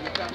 Obrigado,